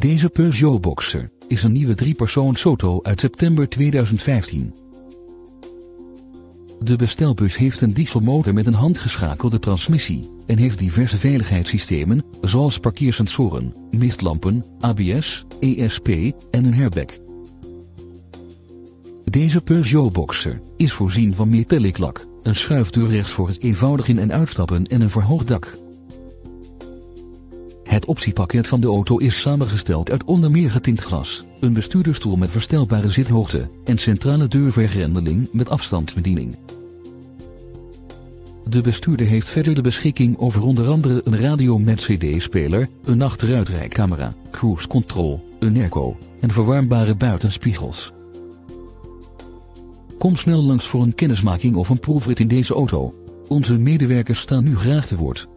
Deze Peugeot Boxer is een nieuwe driepersoonsauto uit september 2015. De bestelbus heeft een dieselmotor met een handgeschakelde transmissie en heeft diverse veiligheidssystemen, zoals parkeersensoren, mistlampen, ABS, ESP en een airbag. Deze Peugeot Boxer is voorzien van metallic lak, een schuifdeur rechts voor het eenvoudig in- en uitstappen en een verhoogd dak. Het optiepakket van de auto is samengesteld uit onder meer getint glas, een bestuurderstoel met verstelbare zithoogte en centrale deurvergrendeling met afstandsbediening. De bestuurder heeft verder de beschikking over onder andere een radio met cd-speler, een achteruitrijcamera, cruise control, een airco en verwarmbare buitenspiegels. Kom snel langs voor een kennismaking of een proefrit in deze auto. Onze medewerkers staan nu graag te woord.